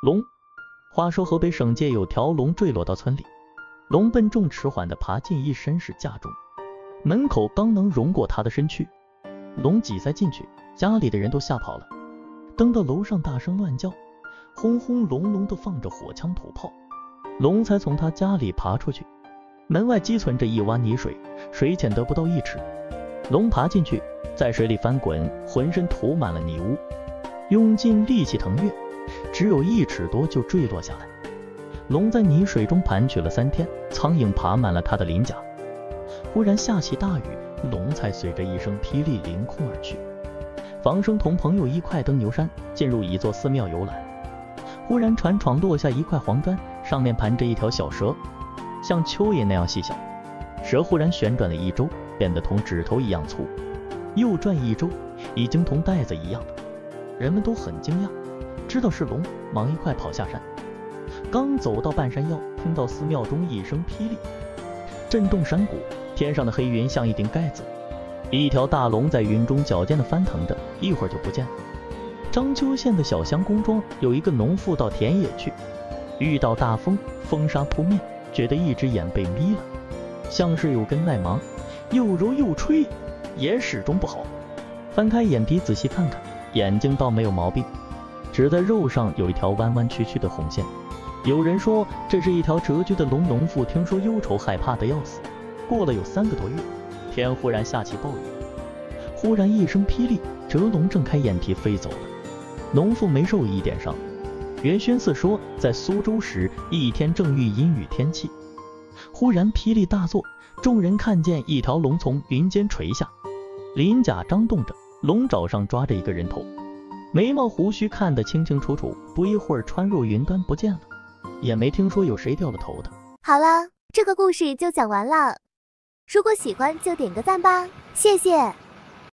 龙。话说河北省界有条龙坠落到村里，龙笨重迟缓地爬进一绅士家中，门口刚能容过他的身躯，龙挤塞进去，家里的人都吓跑了。登到楼上大声乱叫，轰轰隆隆的放着火枪土炮，龙才从他家里爬出去。门外积存着一洼泥水，水浅得不到一尺。龙爬进去，在水里翻滚，浑身涂满了泥污，用尽力气腾跃。只有一尺多就坠落下来。龙在泥水中盘曲了三天，苍蝇爬满了他的鳞甲。忽然下起大雨，龙才随着一声霹雳凌空而去。房生同朋友一块登牛山，进入一座寺庙游览。忽然船床落下一块黄砖，上面盘着一条小蛇，像蚯蚓那样细小。蛇忽然旋转了一周，变得同指头一样粗，又转一周，已经同袋子一样了。人们都很惊讶。知道是龙，忙一块跑下山。刚走到半山腰，听到寺庙中一声霹雳，震动山谷，天上的黑云像一顶盖子，一条大龙在云中矫健的翻腾着，一会儿就不见了。章丘县的小乡宫庄有一个农妇到田野去，遇到大风，风沙扑面，觉得一只眼被眯了，像是有根麦芒，又揉又吹，也始终不好。翻开眼皮仔细看看，眼睛倒没有毛病。只在肉上有一条弯弯曲曲的红线，有人说这是一条蛰居的龙。农妇听说忧愁害怕的要死。过了有三个多月，天忽然下起暴雨，忽然一声霹雳，蛰龙睁开眼皮飞走了。农妇没受一点伤。袁宣寺说，在苏州时一天正遇阴雨天气，忽然霹雳大作，众人看见一条龙从云间垂下，鳞甲张动着，龙爪上抓着一个人头。眉毛胡须看得清清楚楚，不一会儿穿入云端不见了，也没听说有谁掉了头的。好了，这个故事就讲完了。如果喜欢就点个赞吧，谢谢。